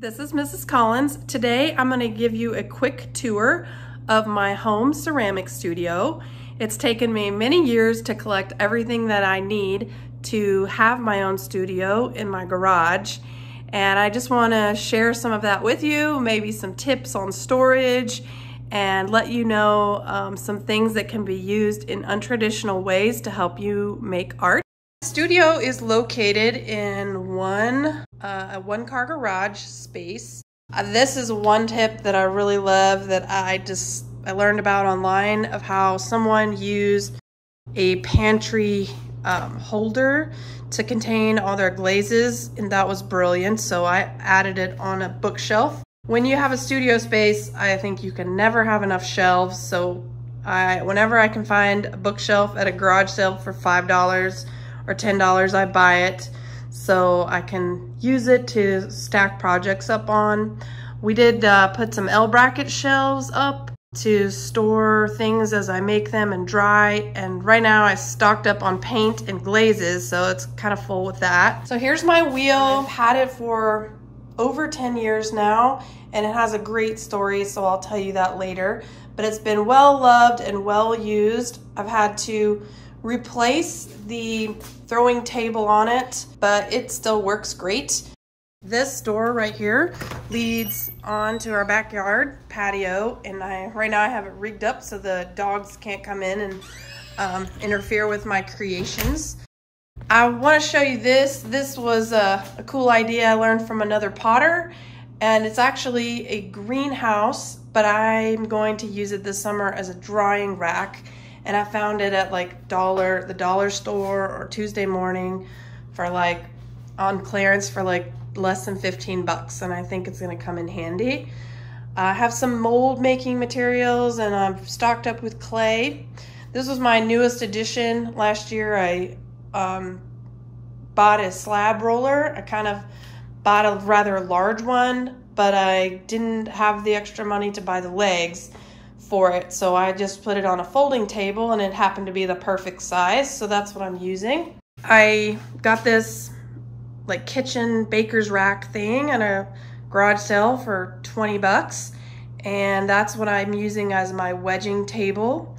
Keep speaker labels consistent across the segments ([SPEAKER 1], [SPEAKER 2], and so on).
[SPEAKER 1] This is Mrs. Collins. Today I'm going to give you a quick tour of my home ceramic studio. It's taken me many years to collect everything that I need to have my own studio in my garage and I just want to share some of that with you, maybe some tips on storage and let you know um, some things that can be used in untraditional ways to help you make art. Studio is located in one uh, a one car garage space. Uh, this is one tip that I really love that I just I learned about online of how someone used a pantry um, holder to contain all their glazes and that was brilliant so I added it on a bookshelf. When you have a studio space I think you can never have enough shelves so I whenever I can find a bookshelf at a garage sale for five dollars or $10 I buy it so I can use it to stack projects up on. We did uh, put some L bracket shelves up to store things as I make them and dry and right now I stocked up on paint and glazes so it's kind of full with that. So here's my wheel. I've had it for over 10 years now and it has a great story so I'll tell you that later but it's been well loved and well used. I've had to replace the throwing table on it, but it still works great. This door right here leads onto our backyard patio, and I right now I have it rigged up so the dogs can't come in and um, interfere with my creations. I want to show you this. This was a, a cool idea I learned from another potter, and it's actually a greenhouse, but I'm going to use it this summer as a drying rack and I found it at like dollar the dollar store or Tuesday morning for like on clearance for like less than 15 bucks and I think it's gonna come in handy. I have some mold making materials and I'm stocked up with clay. This was my newest addition. Last year I um, bought a slab roller. I kind of bought a rather large one, but I didn't have the extra money to buy the legs for it. So I just put it on a folding table and it happened to be the perfect size. So that's what I'm using. I got this like kitchen baker's rack thing at a garage sale for 20 bucks. And that's what I'm using as my wedging table.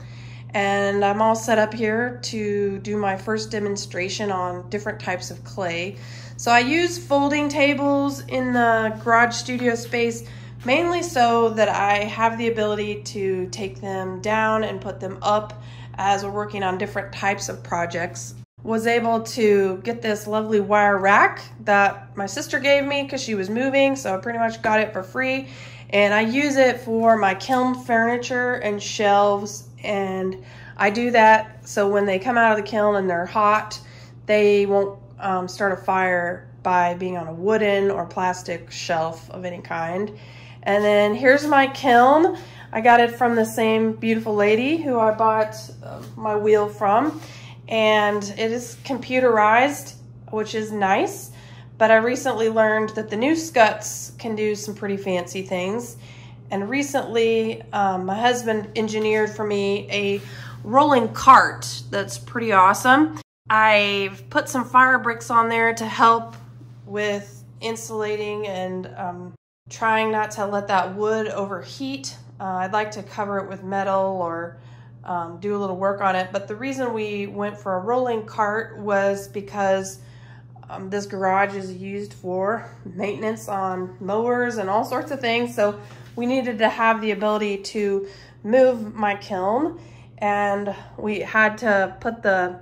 [SPEAKER 1] And I'm all set up here to do my first demonstration on different types of clay. So I use folding tables in the garage studio space mainly so that I have the ability to take them down and put them up as we're working on different types of projects. Was able to get this lovely wire rack that my sister gave me because she was moving, so I pretty much got it for free. And I use it for my kiln furniture and shelves, and I do that so when they come out of the kiln and they're hot, they won't um, start a fire by being on a wooden or plastic shelf of any kind. And then here's my kiln. I got it from the same beautiful lady who I bought uh, my wheel from. And it is computerized, which is nice. But I recently learned that the new Skutts can do some pretty fancy things. And recently, um, my husband engineered for me a rolling cart that's pretty awesome. I've put some fire bricks on there to help with insulating and um, trying not to let that wood overheat. Uh, I'd like to cover it with metal or um, do a little work on it. But the reason we went for a rolling cart was because um, this garage is used for maintenance on mowers and all sorts of things. So we needed to have the ability to move my kiln and we had to put the,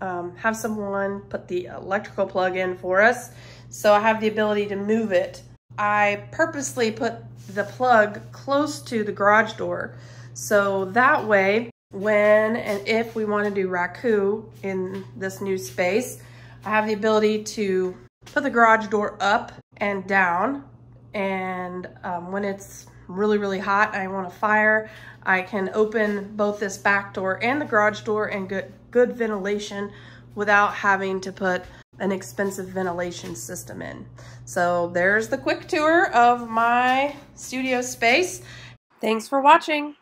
[SPEAKER 1] um, have someone put the electrical plug in for us. So I have the ability to move it I purposely put the plug close to the garage door. So that way, when and if we want to do raku in this new space, I have the ability to put the garage door up and down. And um, when it's really, really hot, I want a fire, I can open both this back door and the garage door and get good ventilation without having to put an expensive ventilation system in. So there's the quick tour of my studio space. Thanks for watching.